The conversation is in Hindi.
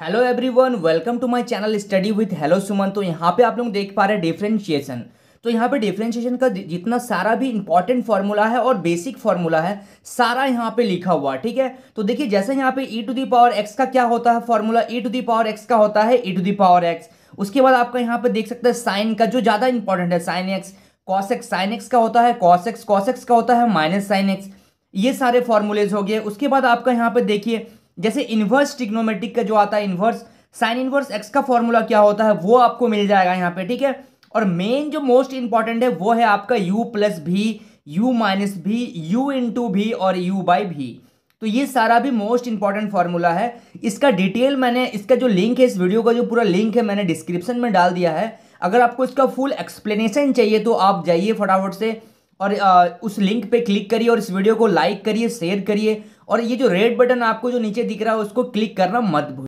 Hello everyone welcome to my channel study with hello Suman तो यहाँ पे आप लोग देख पा रहे हैं डिफ्रेंशिएशन तो यहाँ पे डिफ्रेंशिएशन का जितना सारा भी इंपॉर्टेंट फार्मूला है और बेसिक फार्मूला है, सारा यहाँ पे लिखा हुआ, ठीक है? तो देखिए, जैसे यहाँ पे e to the power x का क्या होता है formula e to the power x का होता है e to the power x उसके बाद आपका यहाँ पे देख सकते हैं साइन का जो ज़्यादा इंपॉर्टेंट है sine x cos x sine x का होता है कॉस एक्स कॉस एक्स का होता है माइनस साइन एक्स ये सारे फॉर्मूलेज हो गए। उसके बाद आपका यहाँ पे देखिए जैसे इन्वर्स टिग्नोमेट्रिक का जो आता है इन्वर्स साइन इन्वर्स एक्स का फॉर्मूला क्या होता है वो आपको मिल जाएगा यहाँ पे ठीक है? और मेन जो मोस्ट इंपॉर्टेंट है वो है आपका यू प्लस भी यू माइनस भी यू इंटू भी और यू बाई भी तो ये सारा भी मोस्ट इंपॉर्टेंट फार्मूला है। इसका डिटेल मैंने इसका जो लिंक है इस वीडियो का जो पूरा लिंक है मैंने डिस्क्रिप्शन में डाल दिया है। अगर आपको इसका फुल एक्सप्लेनेशन चाहिए तो आप जाइए फटाफट से और आ, उस लिंक पे क्लिक करिए और इस वीडियो को लाइक करिए शेयर करिए। और ये जो रेड बटन आपको जो नीचे दिख रहा है, उसको क्लिक करना मत भूलिए।